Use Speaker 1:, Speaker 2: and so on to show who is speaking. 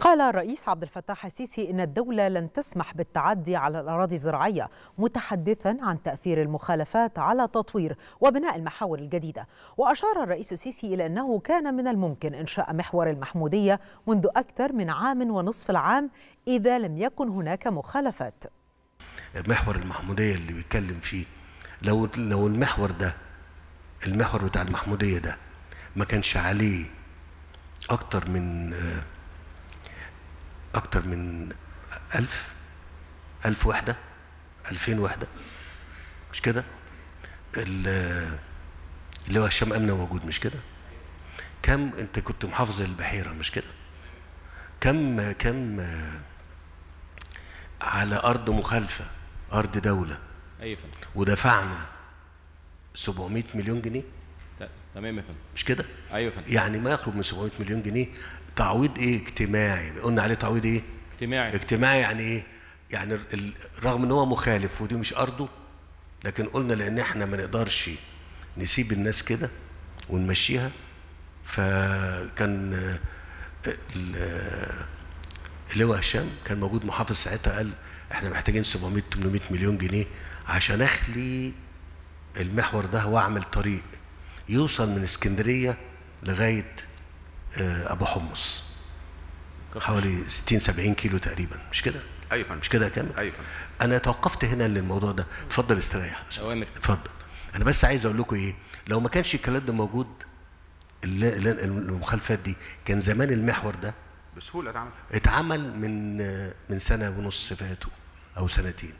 Speaker 1: قال الرئيس عبد الفتاح السيسي إن الدولة لن تسمح بالتعدي على الأراضي الزراعية متحدثا عن تأثير المخالفات على تطوير وبناء المحاور الجديدة. وأشار الرئيس السيسي إلى أنه كان من الممكن إنشاء محور المحمودية منذ أكثر من عام ونصف العام إذا لم يكن هناك مخالفات.
Speaker 2: محور المحمودية اللي بيتكلم فيه لو لو المحور ده المحور بتاع المحمودية ده ما كانش عليه أكتر من أكتر من ألف ألف وحدة ألفين وحدة. مش كده؟ اللي هو هشام أمنة موجود مش كده؟ كم أنت كنت محافظ البحيرة مش كده؟ كم كم على أرض مخالفة أرض دولة.
Speaker 3: فندم.
Speaker 2: ودفعنا 700 مليون جنيه؟
Speaker 3: تمام يا فندم.
Speaker 2: مش كده؟
Speaker 3: أيوه يا فندم.
Speaker 2: يعني ما يقرب من 700 مليون جنيه تعويض إيه؟ اجتماعي. قلنا عليه تعويض إيه؟
Speaker 3: اجتماعي.
Speaker 2: اجتماعي يعني إيه؟ يعني رغم إن هو مخالف ودي مش أرضه لكن قلنا لأن إحنا ما نقدرش نسيب الناس كده ونمشيها فكان ال- اللواء هشام كان موجود محافظ ساعتها قال إحنا محتاجين 700 800 مليون جنيه عشان أخلي المحور ده وأعمل طريق. يوصل من اسكندرية لغاية آه، أبو حمص. حوالي 60 70 كيلو تقريبا. مش كده؟
Speaker 4: أيوه
Speaker 2: مش كده يا كامل؟
Speaker 4: أيوه
Speaker 2: أنا توقفت هنا للموضوع ده. اتفضل استريح.
Speaker 3: اوامر.
Speaker 2: اتفضل. أنا بس عايز أقول لكم إيه؟ لو ما كانش الكلام ده موجود المخالفات دي كان زمان المحور ده
Speaker 4: بسهولة اتعمل.
Speaker 2: اتعمل من من سنة ونص فاتوا أو سنتين.